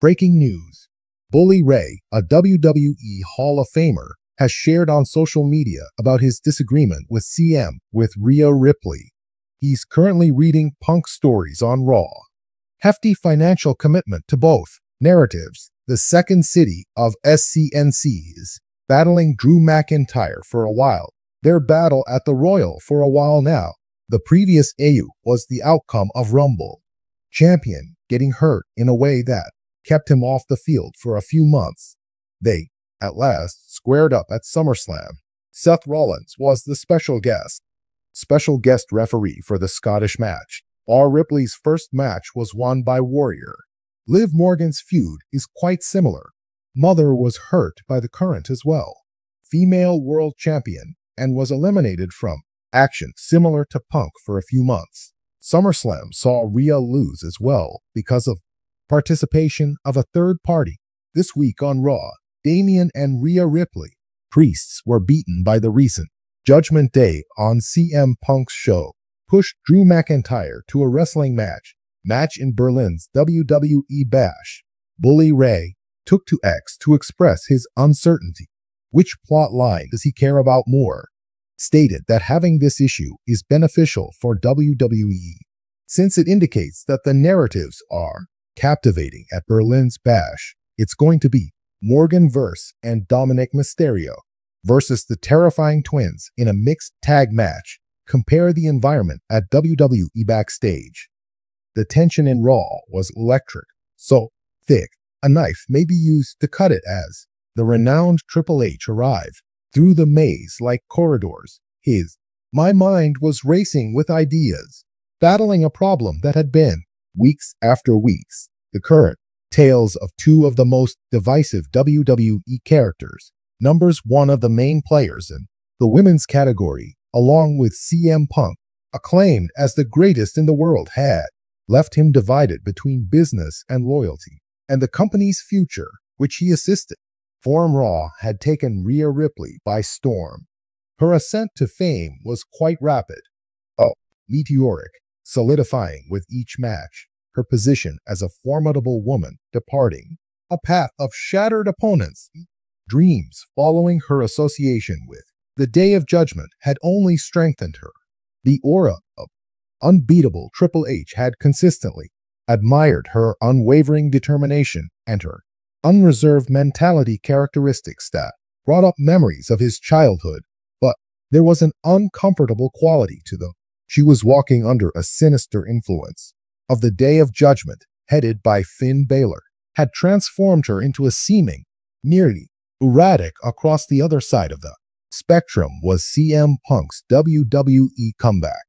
Breaking news. Bully Ray, a WWE Hall of Famer, has shared on social media about his disagreement with CM with Rhea Ripley. He's currently reading Punk stories on Raw. Hefty financial commitment to both narratives. The second city of SCNCs, battling Drew McIntyre for a while. Their battle at the Royal for a while now. The previous AU was the outcome of Rumble. Champion getting hurt in a way that kept him off the field for a few months. They, at last, squared up at SummerSlam. Seth Rollins was the special guest. Special guest referee for the Scottish match. R. Ripley's first match was won by Warrior. Liv Morgan's feud is quite similar. Mother was hurt by the current as well. Female world champion and was eliminated from action similar to Punk for a few months. SummerSlam saw Rhea lose as well because of participation of a third party. This week on Raw, Damian and Rhea Ripley, priests, were beaten by the recent Judgment Day on CM Punk's show, pushed Drew McIntyre to a wrestling match, match in Berlin's WWE Bash. Bully Ray took to X to express his uncertainty. Which plot line does he care about more? Stated that having this issue is beneficial for WWE, since it indicates that the narratives are captivating at Berlin's Bash. It's going to be Morgan Verse and Dominik Mysterio versus the terrifying twins in a mixed tag match. Compare the environment at WWE backstage. The tension in Raw was electric, so thick a knife may be used to cut it as the renowned Triple H arrived through the maze-like corridors. His my mind was racing with ideas, battling a problem that had been weeks after weeks. The current tales of two of the most divisive WWE characters, numbers one of the main players in the women's category, along with CM Punk, acclaimed as the greatest in the world, had left him divided between business and loyalty and the company's future, which he assisted. Forum Raw had taken Rhea Ripley by storm. Her ascent to fame was quite rapid, oh, meteoric, solidifying with each match her position as a formidable woman departing a path of shattered opponents. Dreams following her association with the Day of Judgment had only strengthened her. The aura of unbeatable Triple H had consistently admired her unwavering determination and her unreserved mentality characteristics that brought up memories of his childhood, but there was an uncomfortable quality to them. She was walking under a sinister influence of the Day of Judgment, headed by Finn Balor, had transformed her into a seeming, nearly erratic across the other side of the spectrum was CM Punk's WWE comeback,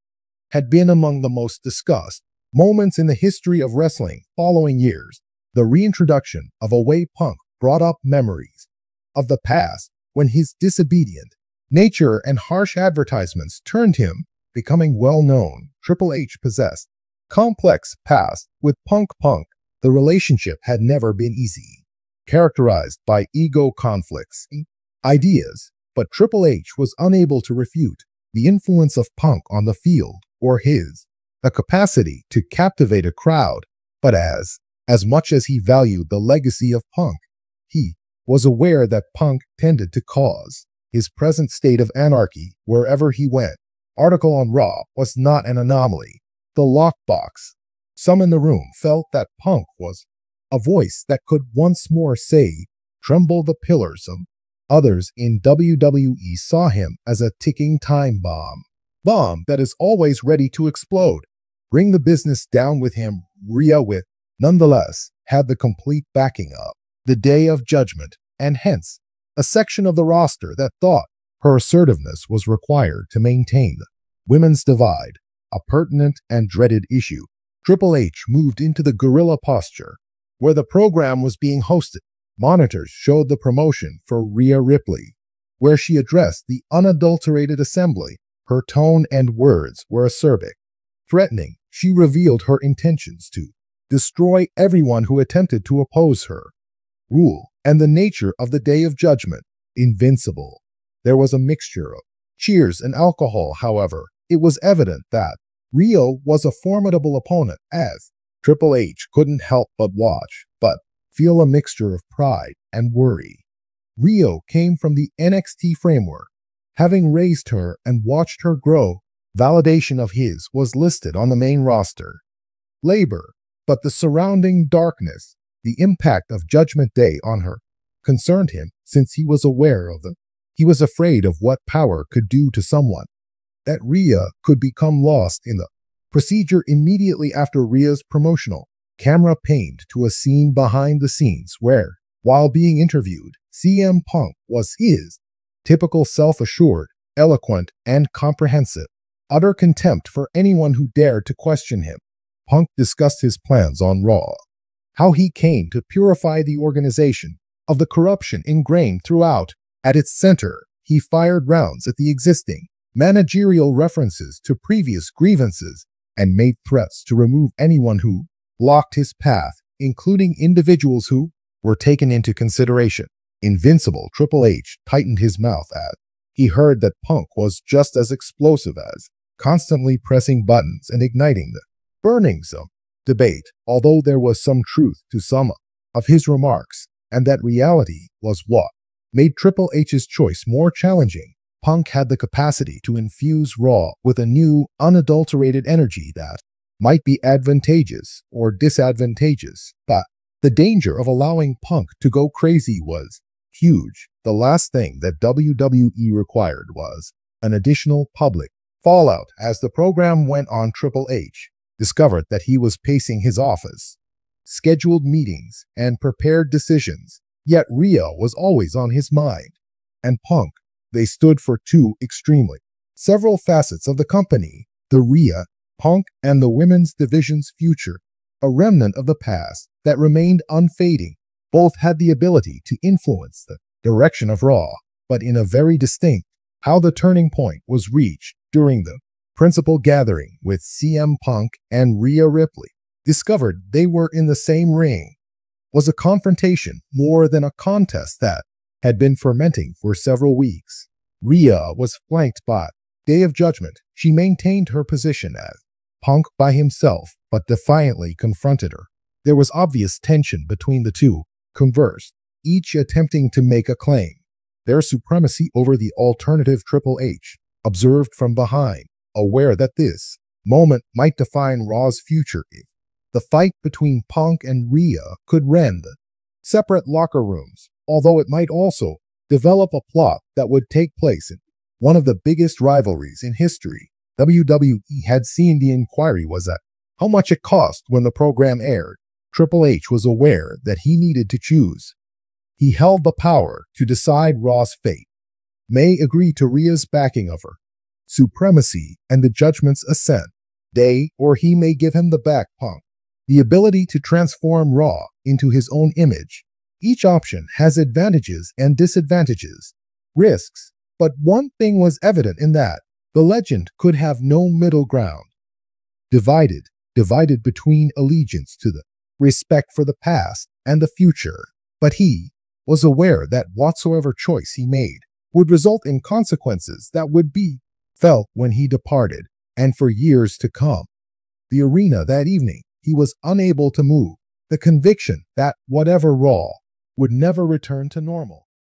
had been among the most discussed moments in the history of wrestling following years. The reintroduction of a way Punk brought up memories of the past when his disobedient nature and harsh advertisements turned him becoming well known. Triple H possessed complex past with Punk Punk. The relationship had never been easy, characterized by ego conflicts, ideas, but Triple H was unable to refute the influence of Punk on the field or his the capacity to captivate a crowd, but as as much as he valued the legacy of Punk, he was aware that Punk tended to cause his present state of anarchy wherever he went. Article on Raw was not an anomaly. The lockbox. Some in the room felt that Punk was a voice that could once more say, tremble the pillars of others in WWE saw him as a ticking time bomb. Bomb that is always ready to explode bring the business down with him, Rhea with, nonetheless, had the complete backing of the Day of Judgment, and hence a section of the roster that thought her assertiveness was required to maintain the women's divide, a pertinent and dreaded issue. Triple H moved into the gorilla posture, where the program was being hosted. Monitors showed the promotion for Rhea Ripley, where she addressed the unadulterated assembly. Her tone and words were acerbic, threatening, she revealed her intentions to destroy everyone who attempted to oppose her. Rule and the nature of the day of judgment, invincible. There was a mixture of cheers and alcohol, however. It was evident that Rio was a formidable opponent, as Triple H couldn't help but watch. But feel a mixture of pride and worry. Rio came from the NXT framework. Having raised her and watched her grow, validation of his was listed on the main roster. Labor, but the surrounding darkness, the impact of Judgment Day on her, concerned him since he was aware of them. He was afraid of what power could do to someone, that Rhea could become lost in the procedure immediately after Rhea's promotional. Camera panned to a scene behind the scenes where, while being interviewed, CM Punk was his typical self assured, eloquent, and comprehensive, utter contempt for anyone who dared to question him. Punk discussed his plans on Raw, how he came to purify the organization of the corruption ingrained throughout. At its center, he fired rounds at the existing managerial references to previous grievances and made threats to remove anyone who blocked his path, including individuals who were taken into consideration. Invincible Triple H tightened his mouth as he heard that Punk was just as explosive as constantly pressing buttons and igniting the burning zone debate, although there was some truth to some of his remarks, and that reality was what made Triple H's choice more challenging. Punk had the capacity to infuse Raw with a new, unadulterated energy that might be advantageous or disadvantageous, but the danger of allowing Punk to go crazy was huge. The last thing that WWE required was an additional public fallout as the program went on Triple H discovered that he was pacing his office, scheduled meetings, and prepared decisions, yet Rhea was always on his mind. And Punk, they stood for two extremely several facets of the company, the Rhea, Punk, and the women's division's future, a remnant of the past that remained unfading. Both had the ability to influence the direction of Raw, but in a very distinct how the turning point was reached during the principal gathering with CM Punk and Rhea Ripley, discovered they were in the same ring, was a confrontation more than a contest that had been fermenting for several weeks. Rhea was flanked by Day of Judgment. She maintained her position as Punk by himself, but defiantly confronted her. There was obvious tension between the two, conversed, each attempting to make a claim. Their supremacy over the alternative Triple H, observed from behind, aware that this moment might define Raw's future if the fight between Punk and Rhea could rend separate locker rooms, although it might also develop a plot that would take place in one of the biggest rivalries in history. WWE had seen the inquiry was at how much it cost when the program aired. Triple H was aware that he needed to choose. He held the power to decide Raw's fate. May agreed to Rhea's backing of her, supremacy, and the judgment's ascent. Day, or he may give him the back punk, the ability to transform Raw into his own image. Each option has advantages and disadvantages, risks, but one thing was evident in that the legend could have no middle ground. Divided, divided between allegiance to the respect for the past and the future, but he was aware that whatsoever choice he made would result in consequences that would be felt when he departed and for years to come. The arena that evening, he was unable to move, the conviction that whatever Raw would never return to normal.